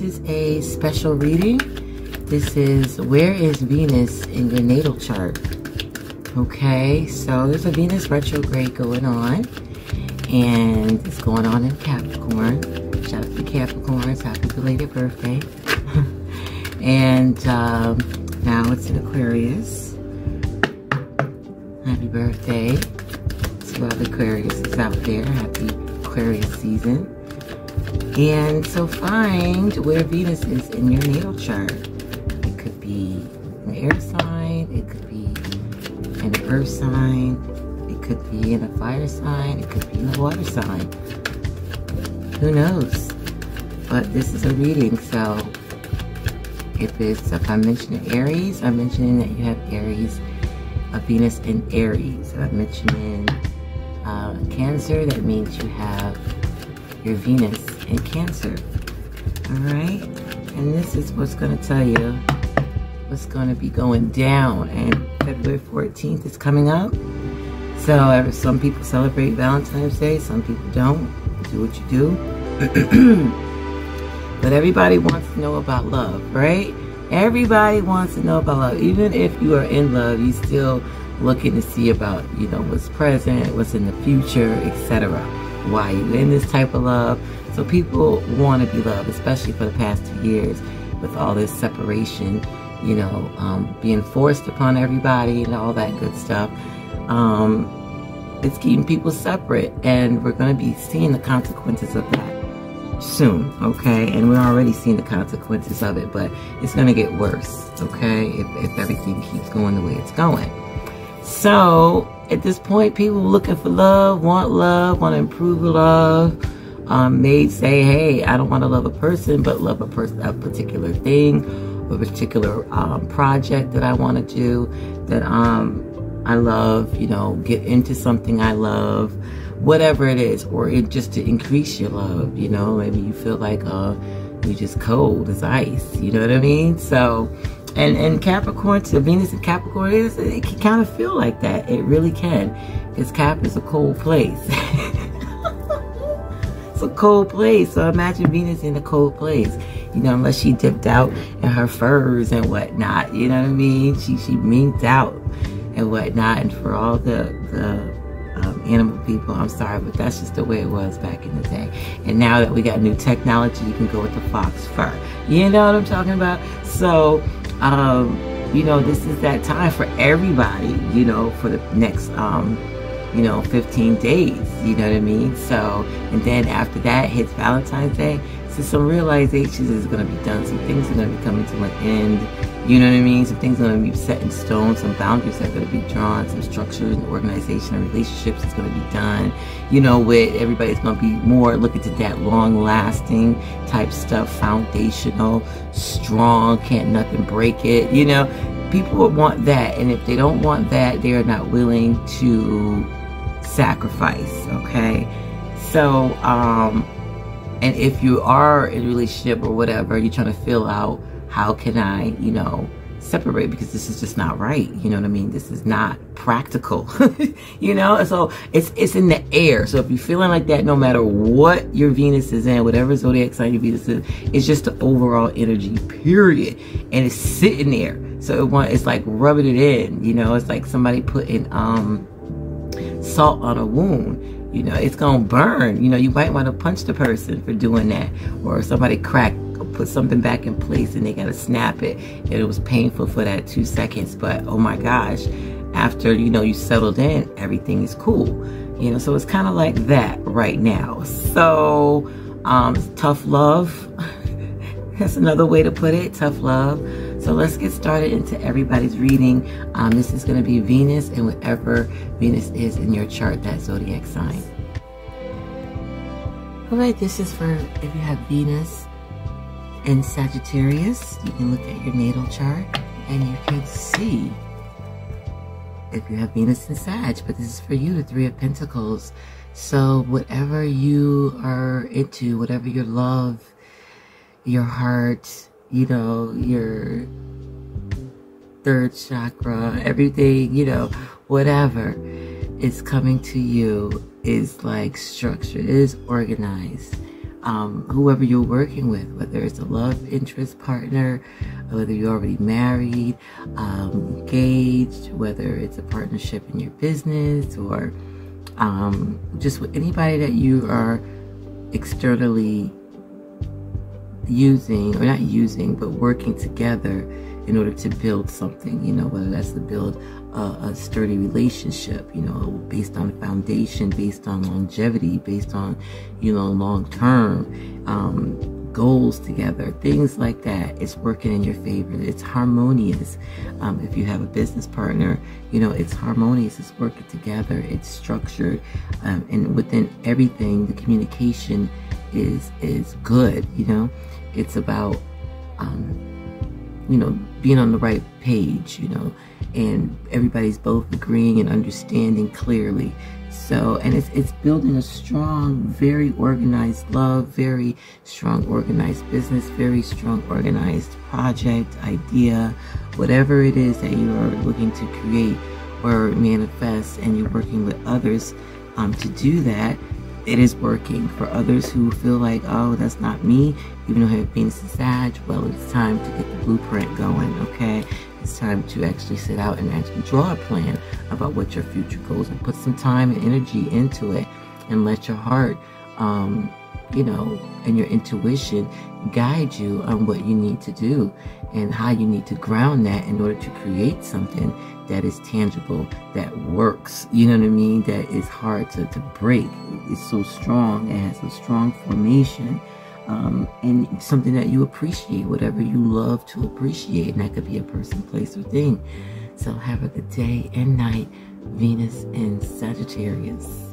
this is a special reading. This is where is Venus in your natal chart? Okay, so there's a Venus retrograde going on, and it's going on in Capricorn. Shout out to Capricorns, happy belated birthday. and um, now it's in Aquarius. Happy birthday to all the Aquarius out there. Happy Aquarius season. And so find where Venus is in your natal chart. It could be an air sign, it could be an earth sign, it could be in a fire sign, it could be in a water sign. Who knows? But this is a reading, so if it's if I'm mentioning Aries, I'm mentioning that you have Aries, a Venus in Aries. If I'm mentioning uh, Cancer, that means you have your Venus in Cancer. All right? And this is what's going to tell you what's going to be going down. And February 14th is coming up. So some people celebrate Valentine's Day, some people don't. Do what you do. but everybody wants to know about love, right? Everybody wants to know about love. Even if you are in love, you still looking to see about, you know, what's present, what's in the future, etc. Why you in this type of love. So people want to be loved, especially for the past two years with all this separation, you know, um, being forced upon everybody and all that good stuff. Um, it's keeping people separate, and we're going to be seeing the consequences of that soon, okay? And we're already seeing the consequences of it, but it's going to get worse, okay? If, if everything keeps going the way it's going. So, at this point, people looking for love, want love, want to improve love, um, may say, hey, I don't want to love a person, but love a person, a particular thing, a particular um, project that I want to do, that um, I love, you know, get into something I love, whatever it is, or it just to increase your love, you know, maybe you feel like uh, you're just cold as ice, you know what I mean? So, and and Capricorn to Venus and Capricorn is it can kind of feel like that. It really can, because Cap is a cold place. it's a cold place. So imagine Venus in a cold place. You know, unless she dipped out in her furs and whatnot. You know what I mean? She she minked out and whatnot. And for all the the um, animal people, I'm sorry, but that's just the way it was back in the day. And now that we got new technology, you can go with the fox fur. You know what I'm talking about? So, um, you know, this is that time for everybody. You know, for the next um, you know, 15 days, you know what I mean? So, and then after that hits Valentine's Day, so some realizations is going to be done. Some things are going to be coming to an end, you know what I mean? Some things are going to be set in stone. Some boundaries are going to be drawn. Some structures and organization and relationships is going to be done, you know, with everybody's going to be more looking to that long lasting type stuff, foundational, strong, can't nothing break it, you know? People would want that. And if they don't want that, they are not willing to sacrifice, okay? So, um, and if you are in a relationship or whatever, you're trying to fill out how can I, you know, separate because this is just not right. You know what I mean? This is not practical. you know? So it's it's in the air. So if you're feeling like that, no matter what your Venus is in, whatever zodiac sign your Venus is, it's just the overall energy, period. And it's sitting there. So it want it's like rubbing it in, you know, it's like somebody putting um salt on a wound. You know, it's gonna burn. You know, you might want to punch the person for doing that, or somebody crack put something back in place and they gotta snap it. And it was painful for that two seconds, but oh my gosh, after you know you settled in, everything is cool. You know, so it's kind of like that right now. So, um, tough love. That's another way to put it. Tough love. So let's get started into everybody's reading. Um, this is going to be Venus and whatever Venus is in your chart, that zodiac sign. All right, this is for if you have Venus in Sagittarius. You can look at your natal chart and you can see if you have Venus in Sag. But this is for you, the Three of Pentacles. So whatever you are into, whatever your love, your heart, you know, your third chakra, everything, you know, whatever is coming to you is like structured, is organized. um, whoever you're working with, whether it's a love interest partner, whether you're already married, um, engaged, whether it's a partnership in your business or um, just with anybody that you are externally using or not using but working together in order to build something you know whether that's to build a, a sturdy relationship you know based on foundation based on longevity based on you know long term um, goals together, things like that. It's working in your favor. It's harmonious. Um, if you have a business partner, you know, it's harmonious. It's working together. It's structured. Um, and within everything, the communication is, is good, you know, it's about, um, you know, being on the right page, you know, and everybody's both agreeing and understanding clearly. So, and it's, it's building a strong, very organized love, very strong organized business, very strong organized project, idea, whatever it is that you are looking to create or manifest, and you're working with others um, to do that it is working. For others who feel like, oh, that's not me, even though Venus and Sag, well, it's time to get the blueprint going, okay? It's time to actually sit out and actually draw a plan about what your future goals and put some time and energy into it and let your heart, um, you know, and your intuition guide you on what you need to do and how you need to ground that in order to create something that is tangible, that works, you know what I mean, that is hard to, to break. It's so strong, it has a strong formation. Um, and something that you appreciate, whatever you love to appreciate. And that could be a person, place, or thing. So have a good day and night, Venus and Sagittarius.